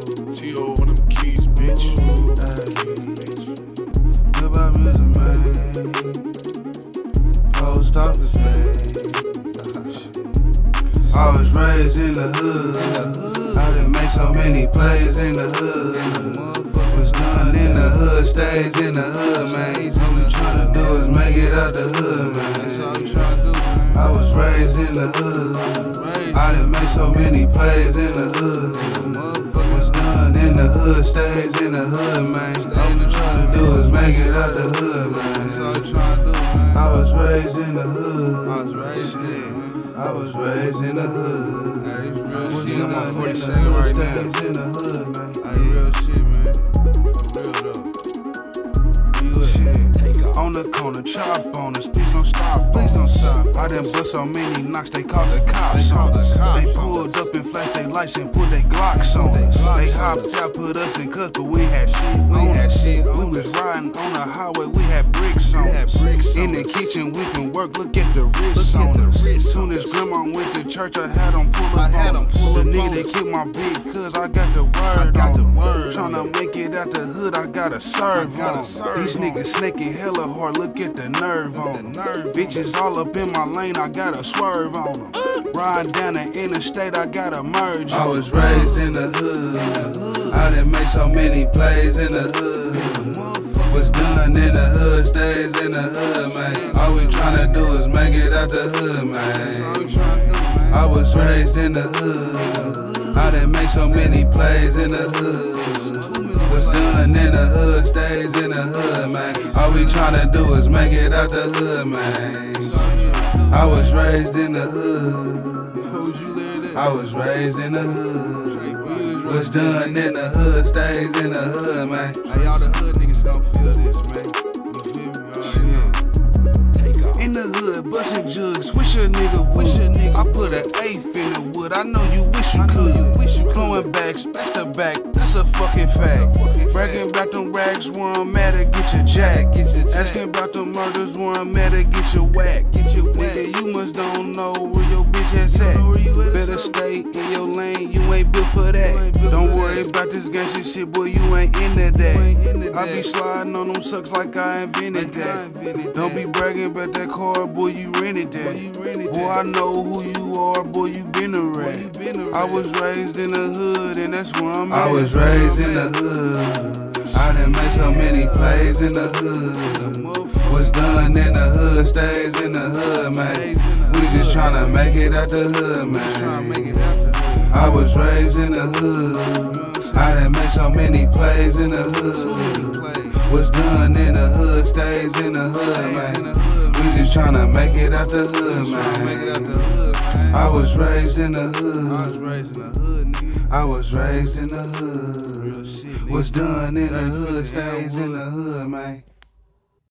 T.O. of them keys, bitch. Good about music, man. Post office, man. I was raised in the hood. I done make so many plays in the hood. Was done in the hood, stays in the hood, man. All we tryna do is make it out the hood, man. I was raised in the hood. I done make so many plays in the hood. Was done in the hood, stays in the hood, man. All we tryna do is make it out the hood, man. I was raised in the hood. I was raised in. I was raised in the hood. Hey, this real shit. I'm on 42nd right now. Stays in the hood, man. Hey, real shit, man. For real though. On the corner, chop on us. Please don't stop. Please don't stop. I done bust so many knocks, they called the cops on us. They pulled up and flashed their lights and put their Glocks on us. They hopped out, put us in cuffs, but we had shit. We had shit. We was riding on the highway, we had bricks on us. In the kitchen, we can work. Look at the wrists on us. Soon as grandma went to church, I had them pull up on them. The nigga that killed my big cuz I got the word on them. Tryna make it out the hood, I gotta serve on. These niggas snaking hella hard, look at the nerve on them. Bitches all up in my lane, I gotta swerve on them. Riding down the interstate, I gotta merge. I was raised in the hood. I done make so many plays in the hood. Was done in the hood, stays in the hood, man. All we tryna do is make it out the hood, man. I was raised in the hood. I done make so many plays in the hood. Was done in the hood, stays in the hood, man. All we tryna do is make it out the hood, man. I was raised in the hood. I was raised in the hood. What's done in the hood stays in the hood, man. Hey, all the hood niggas gon' feel this, man. You feel me? Alright. In the hood, bustin' jugs, wish a nigga wish a nigga. I put an eighth in the wood, I know you wish you could. Blowing backs, back to back, that's a fucking fact. Bragging about them rags where I'm at to get your jack. Asking about the murders where I'm at to get your whack. Nigga, you must don't know where at. Better stay in your lane, you ain't built for that. Don't worry about this gangsta shit, boy, you ain't into that. Day. I be sliding on them sucks like I invented that. Don't be bragging about that car, boy, you rented that. Boy, I know who you are, boy, you been a rat. I was raised in the hood, and that's where I'm at. I was raised in the hood. I done made so many plays in the hood. What's done in the hood stays in the hood, man. We just tryna make it out the hood, man. I was raised in the hood. I done made so many plays in the hood. What's done in the hood stays in the hood, man. We just tryna make it out the hood, man. I was raised in the hood. I was raised in the hood. What's done in the hood stays in the hood, man.